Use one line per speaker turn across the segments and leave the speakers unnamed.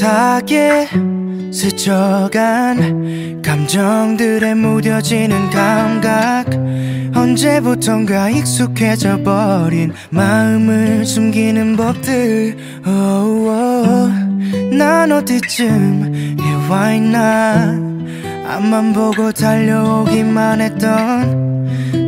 숱하게 스쳐간 감정들에 무뎌지는 감각. 언제부턴가 익숙해져 버린 마음을 숨기는 법들. Oh, oh. 난 어디쯤 해와 있나. 앞만 보고 달려오기만 했던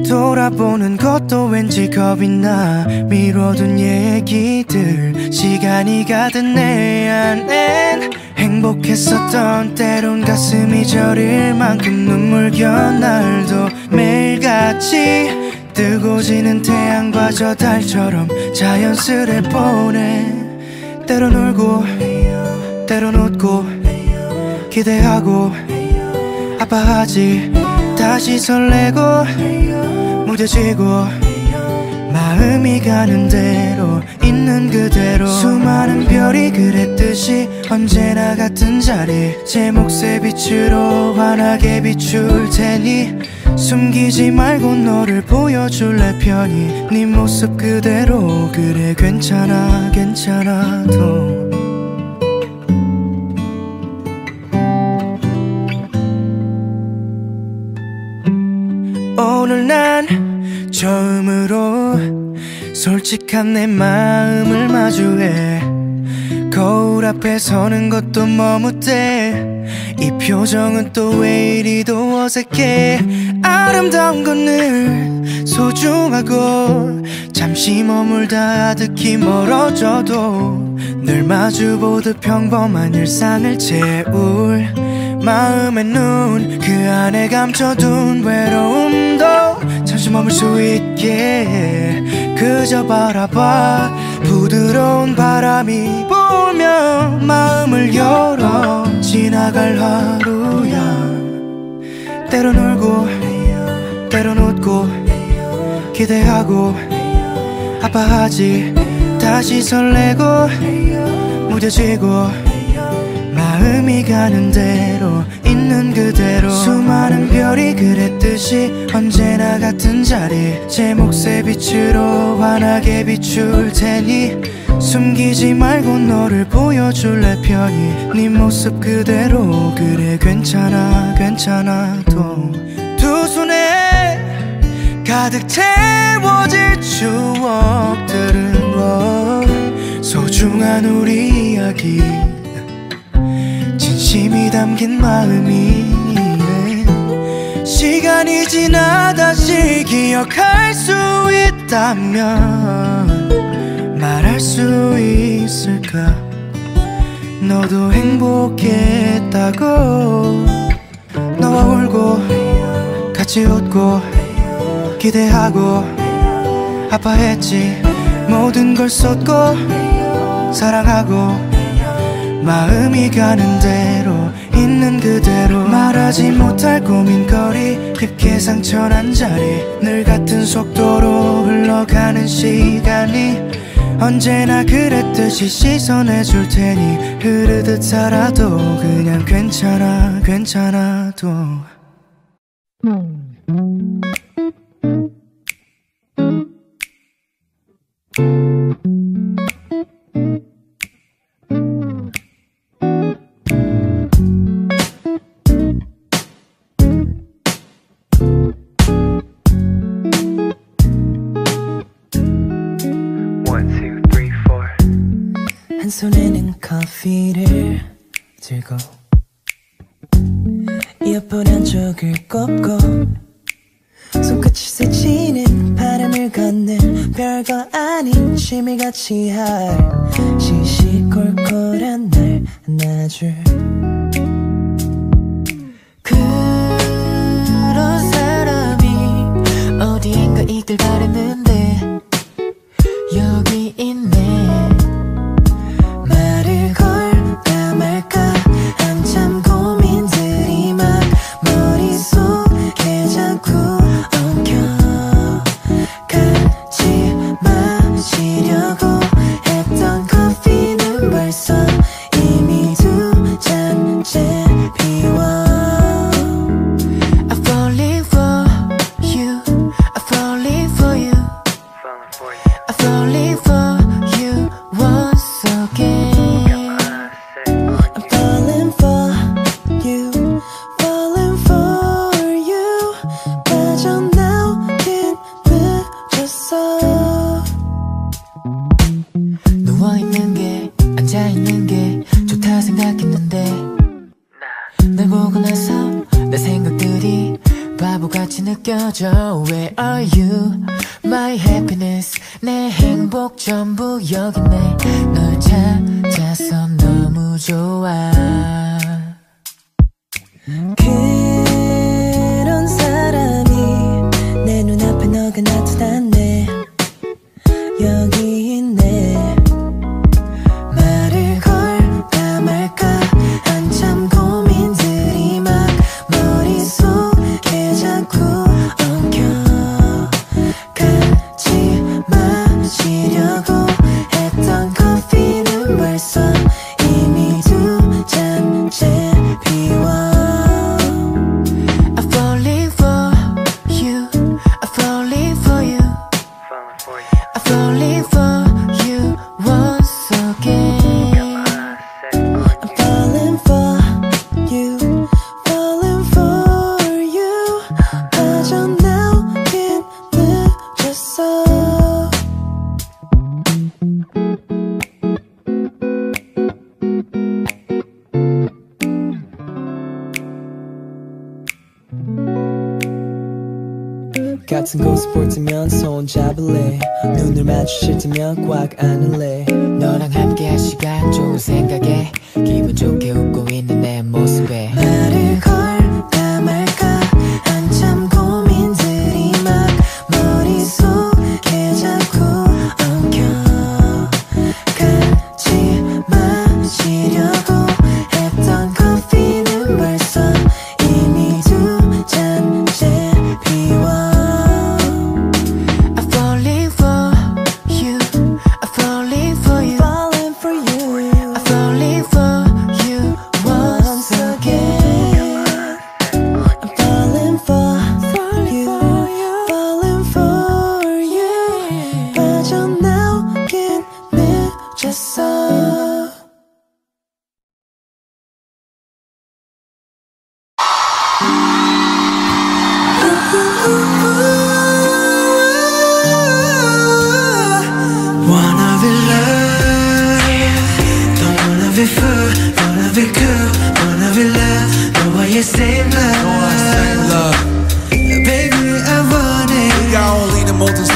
돌아보는 것도 왠지 겁이 나. 미뤄둔 얘기들 시간이 가든 내 안엔 행복했었던 때론 가슴이 저릴 만큼 눈물겨 날도 매일같이 뜨고 지는 태양과 저 달처럼 자연스레 보내. 때론 울고 때론 웃고 기대하고 아파하지 다시 설레고 무뎌지고 마음이 가는 대로 있는 그대로 수많은 별이 그랬듯이 언제나 같은 자리. 제 몫의 빛으로 환하게 비출 테니 숨기지 말고 너를 보여줄래 편히. 네 모습 그대로 그래 괜찮아 괜찮아도 오늘 난 처음으로 솔직한 내 마음을 마주해. 거울 앞에 서는 것도 머뭇대 이 표정은 또 왜 이리도 어색해. 아름다운 건 늘 소중하고 잠시 머물다 아득히 멀어져도 늘 마주보듯 평범한 일상을 채울 마음의 눈 그 안에 감춰둔 외로움도 잠시 머물 수 있게. 그저 바라봐 부드러운 바람이 불면 마음을 열어 지나갈 하루야. 때론 울고 때론 웃고 기대하고 아파하지. 다시 설레고 무뎌지고 마음이 가는 대로 있는 그대로. 수많은 별이 그랬듯이 언제나 같은 자리. 제 몫의 빛으로 환하게 비출 테니 숨기지 말고 너를 보여줄래 편히. 네 모습 그대로. 그래 괜찮아 괜찮아 도 두 손에 가득 채워질 추억들은 뭐 소중한 우리 이야기 진심이 담긴 마음이 시간이 지나 다시 기억할 수 있다면 말할 수 있을까? 너도 행복했다고 너와 울고 같이 웃고 기대하고 아파했지. 모든 걸 쏟고 사랑하고 마음이 가는 대로 있는 그대로. 말하지 못할 고민거리 깊게 상처난 자리. 늘 같은 속도로 흘러가는 시간이 언제나 그랬듯이 씻어내 줄 테니. 흐르듯 살아도 그냥 괜찮아 괜찮아도.
One,
들고 이어폰 한쪽을 꼽고 손끝이 스치는 바람을 걷는 별거 아닌 취미같이 할 시시콜콜한 날 안아줄 바보같이 느껴져. Where are you? My happiness. 내 행복 전부 여기 있네. 널 찾아서 너무 좋아. 그런 사람이 내 눈앞에 너가 나타 볼 때면 손 잡을래? 눈을 마주칠 때면 꽉 안을래? 너랑 함께 할 시간 좋은 생각에 기분 좋게 웃고 있는 내 모습에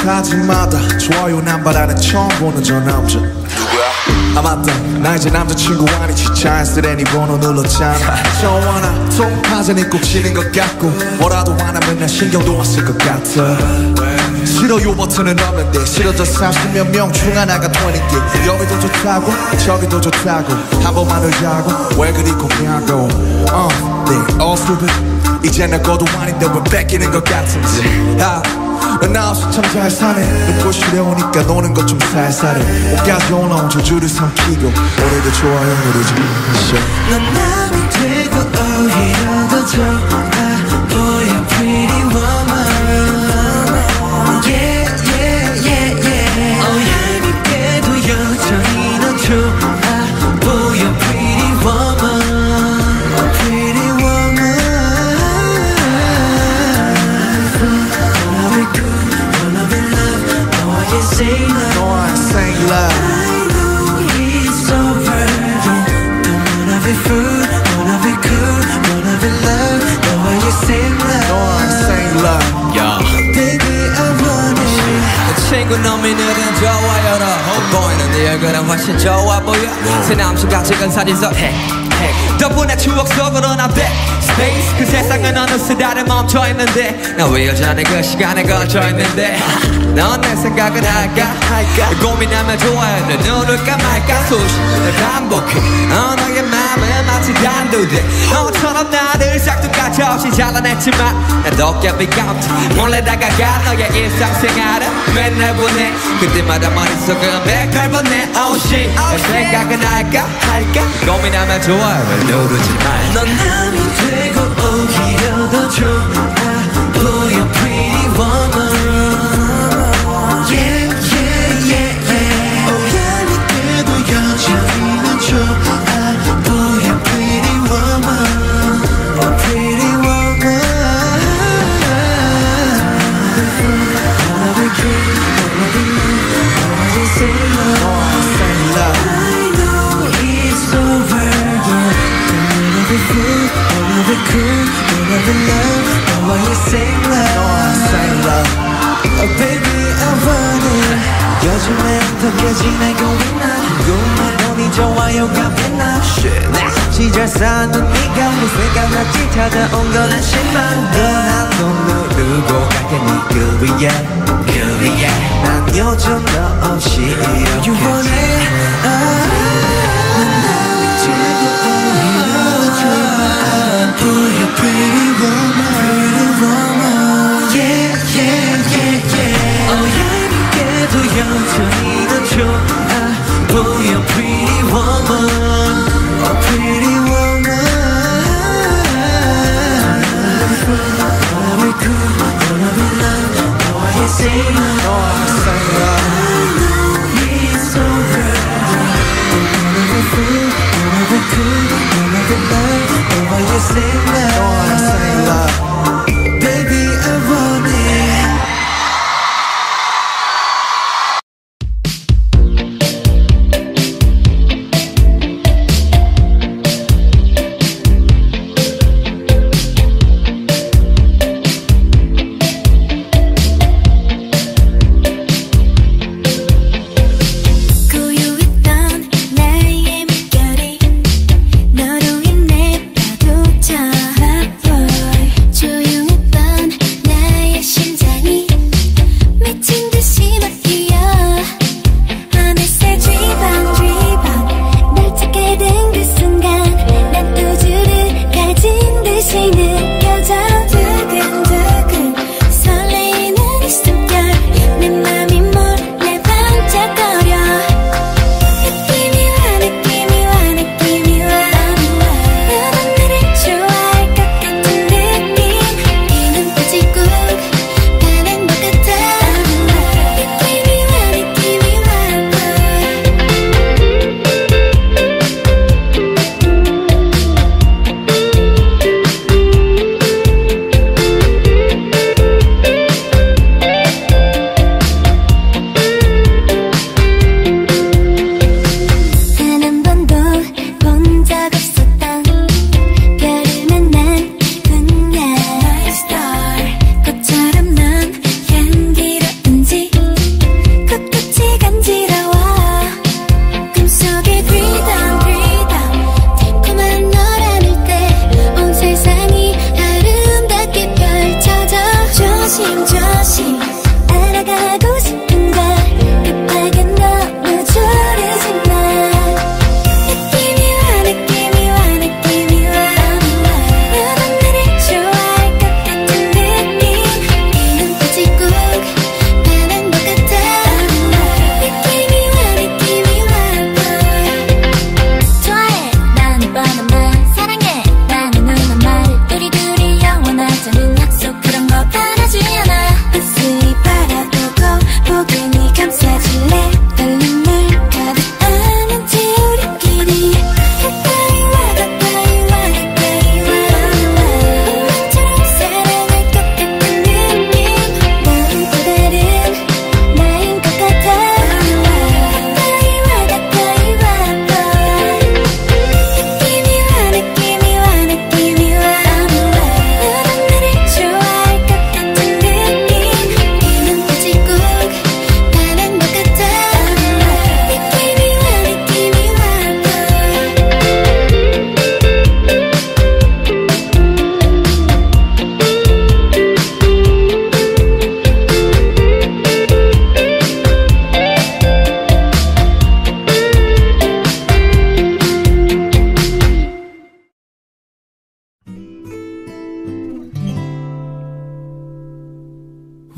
사진마다 좋아요 남바라는 처음 보는 저 남자 아 맞다. 나 이제 남자친구 아니지 자연스레 네 번호 눌렀잖아. 좋아나 통화전이 꼭 치는 것 같고. 뭐라도 안 하면 난 신경도 안 쓸 것 같아. 싫어요 버튼은 없는데. 싫어져 30몇 명 중 하나가 20개 여기도 좋다고 저기도 좋다고. 한 번만 놀자고 왜 그리 고냐고. uh, they all stupid. 이제 내 것도 아닌데 왜 뺏기는 것 같은지. 아, 넌 나 없이 참잘 사네. 눈꽃이 레오니까 노는 것좀 살살해. 옷까지 올라온 저주를 삼키고 오늘도 좋아요 누르지
넌 남이 되고 오히려 더 좋아
남친과 찍 다들 멈춰있는데 나왜 여전히 그 시간에 걸쳐있는데? 넌 내 생각을 할까? 할까? 고민하면 좋아요를 누를까 말까? 수시를 반복해. 어, 너의 마음은 마치 단두대. 너처럼 나를 싹둑같이 없이 잘라냈지만 난 도깨비 같아 몰래 다가가 너의 일상생활을 맨날 보내. 그때마다 머릿속은 백팔번네 Oh shit. 내 생각은 할까? 할까? 고민하면 좋아요를 누르지 말.
넌 남이 되고 오히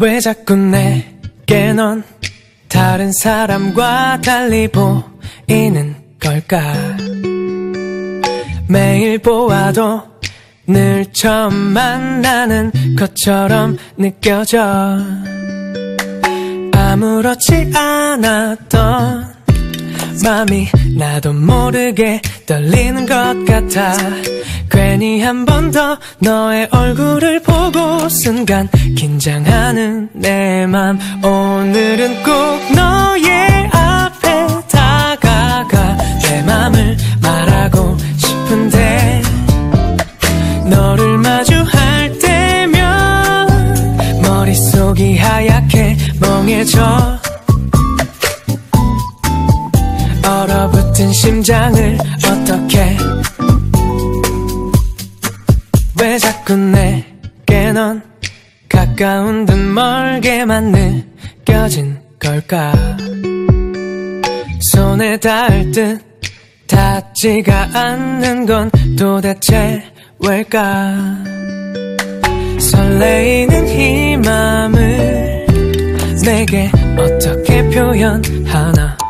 왜 자꾸 내게 넌 다른 사람과 달리 보이는 걸까? 매일 보아도 늘 처음 만나는 것처럼 느껴져. 아무렇지 않았던 맘이 나도 모르게 떨리는 것 같아. 괜히 한 번 더 너의 얼굴을 보고 순간 긴장하는 내 맘 오늘은 꼭 너의 앞에 다가가 내 맘을 말하고 싶은데 너를 마주할 때면 머릿속이 하얗게 멍해져 심장을 어떻게? 왜 자꾸 내게 넌 가까운 듯 멀게만 느껴진 걸까? 손에 닿을 듯 닿지가 않는 건 도대체 왜일까? 설레이는 이 맘을 내게 어떻게 표현하나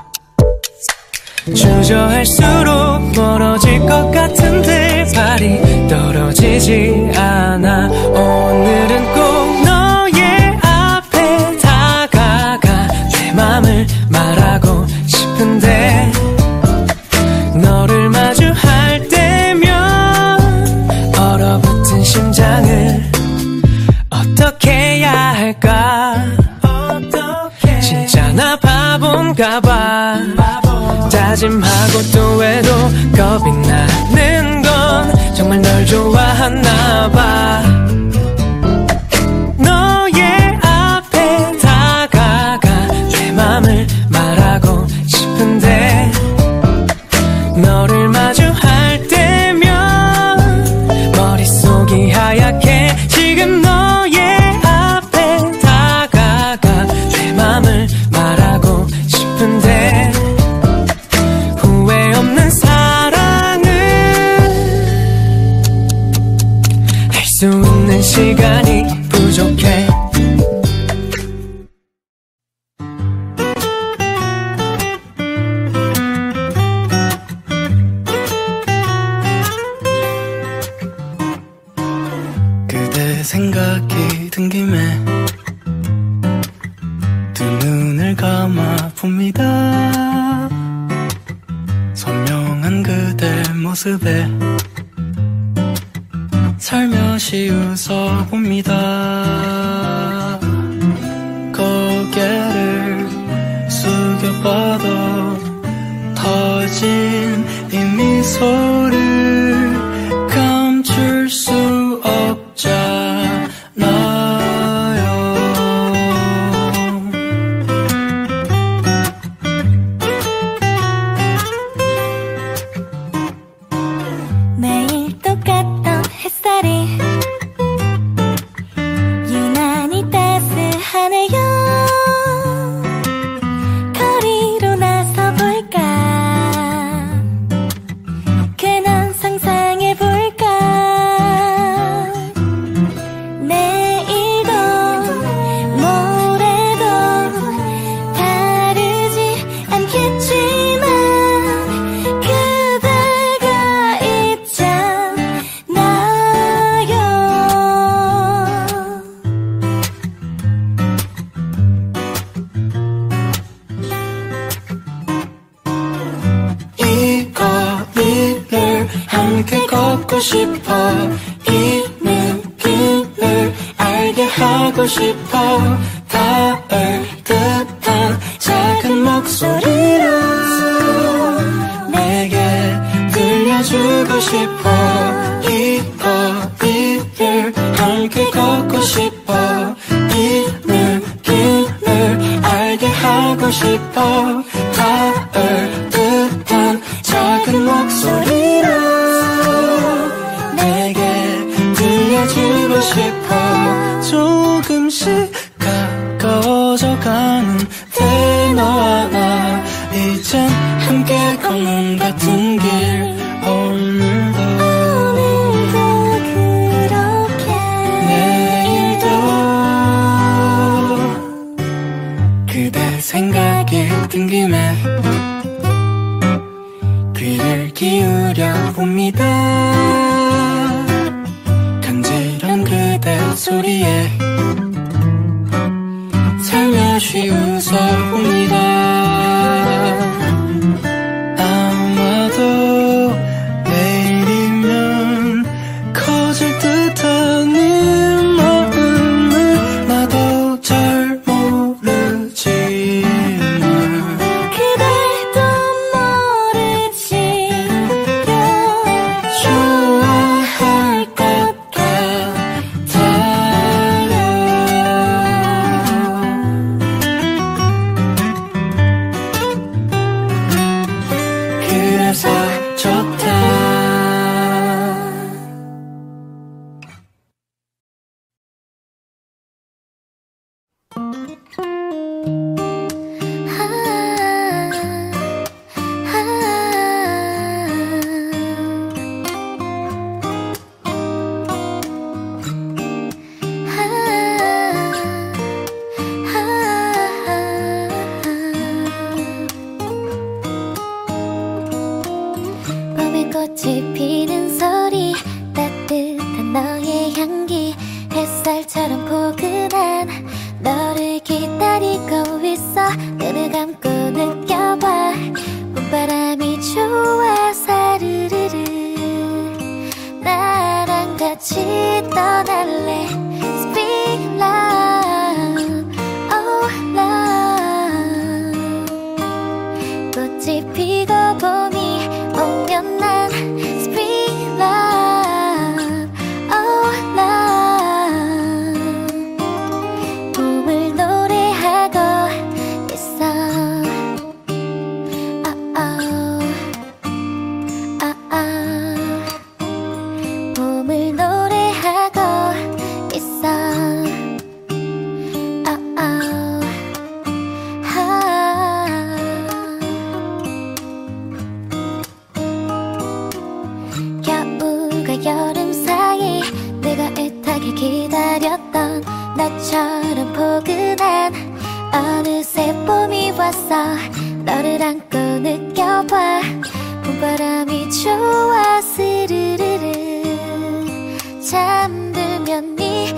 주저할수록 멀어질 것 같은데 발이 떨어지지 않아. 오늘은 꼭 너의 앞에 다가가 내 맘을 말하고 싶은데 너를 마주할 때면 얼어붙은 심장을 어떻게 해야 할까? 진짜 나 바본가 봐 다짐하고 또 해도 겁이 나는 건 정말 널 좋아하나 봐
미 걷고 싶어. 이 느낌을 알게 하고 싶어. 닿을 듯한 작은 목소리로 내게 들려주고 싶어. 이 거리를 함께 걷고 싶어. 이 느낌을 알게 하고 싶어. 닿을 she was all. 비는 소리
따뜻한 너의 향기 햇살처럼 포근한 너를 기다리고 있어. 눈을 감고 느껴봐. 봄바람이 좋아 사르르르. 나랑 같이 떠날래. 어느새 봄이 왔어. 너를 안고 느껴봐. 봄바람이 좋아. 스르르르. 잠들면 네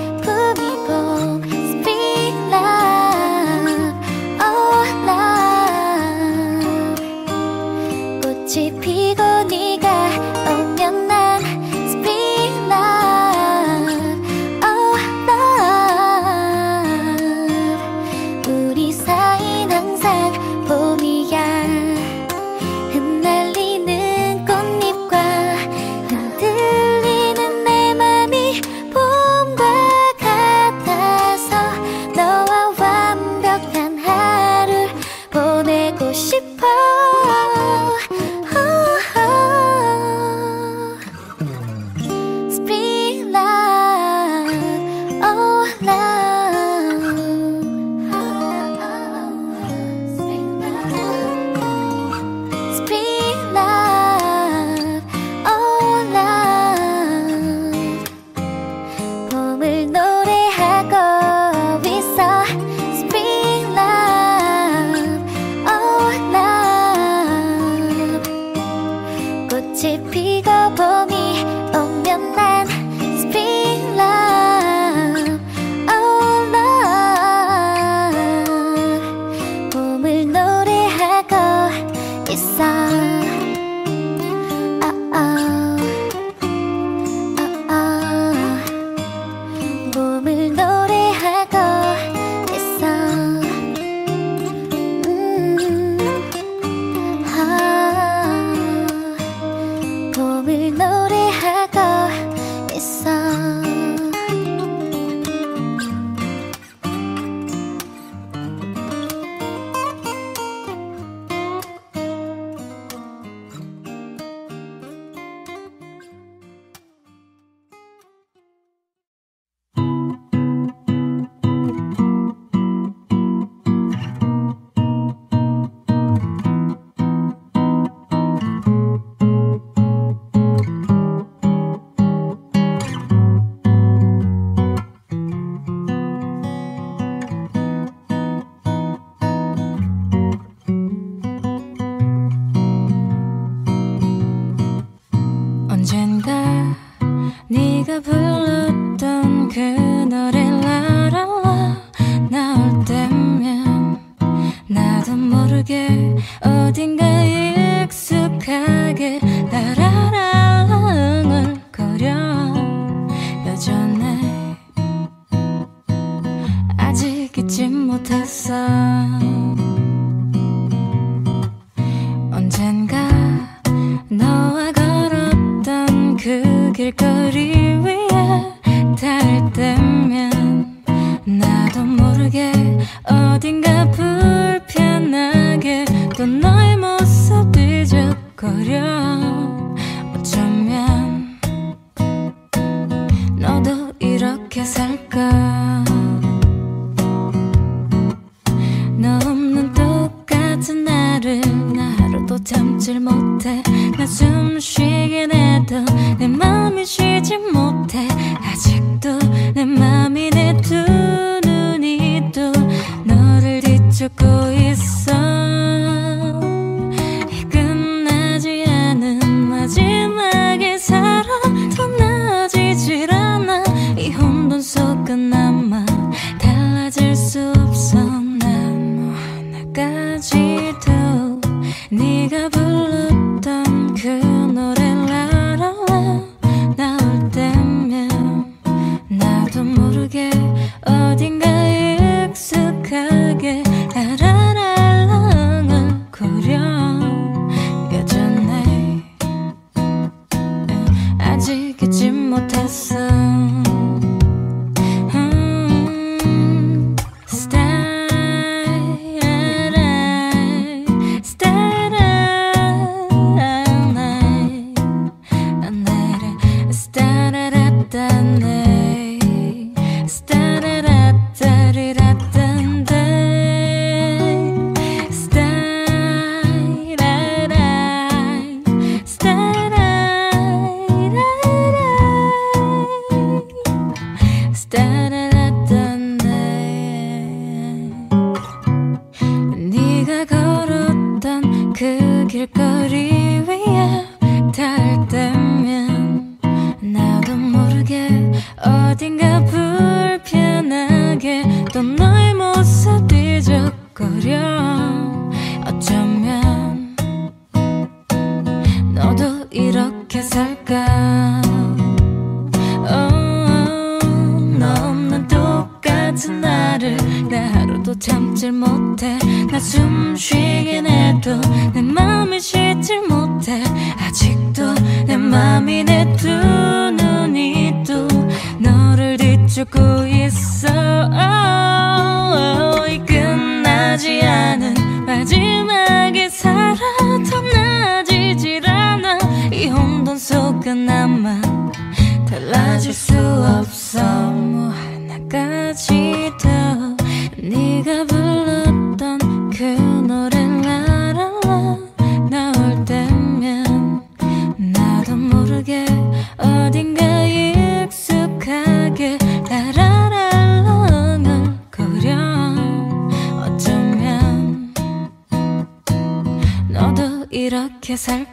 이렇